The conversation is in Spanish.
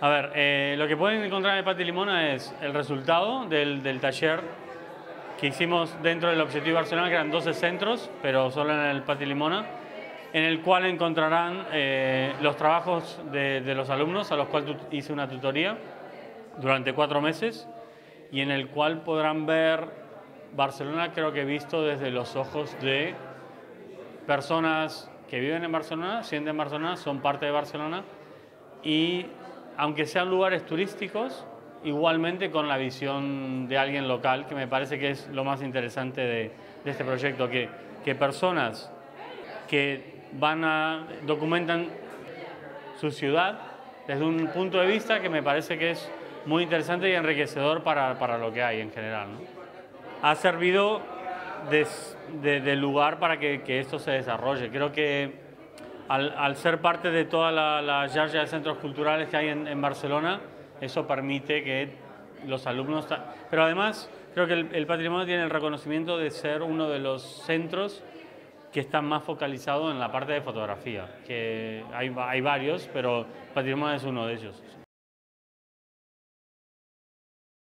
A ver, eh, lo que pueden encontrar en el Pati Limona es el resultado del, del taller que hicimos dentro del Objetivo Barcelona, que eran 12 centros, pero solo en el Pati Limona, en el cual encontrarán eh, los trabajos de, de los alumnos a los cuales hice una tutoría durante cuatro meses y en el cual podrán ver Barcelona, creo que visto desde los ojos de personas que viven en Barcelona, sienten Barcelona, son parte de Barcelona y aunque sean lugares turísticos, igualmente con la visión de alguien local, que me parece que es lo más interesante de, de este proyecto, que, que personas que van a documentan su ciudad desde un punto de vista que me parece que es muy interesante y enriquecedor para, para lo que hay en general. ¿no? Ha servido de, de, de lugar para que, que, esto se desarrolle. Creo que al, ser parte de toda la, la de centros culturales que hay en, Barcelona, eso permite que los alumnos... Pero además, creo que el, el patrimonio tiene el reconocimiento de ser uno de los centros que están más focalizados en la parte de fotografía, que hay, hay varios, pero patrimonio es uno de ellos.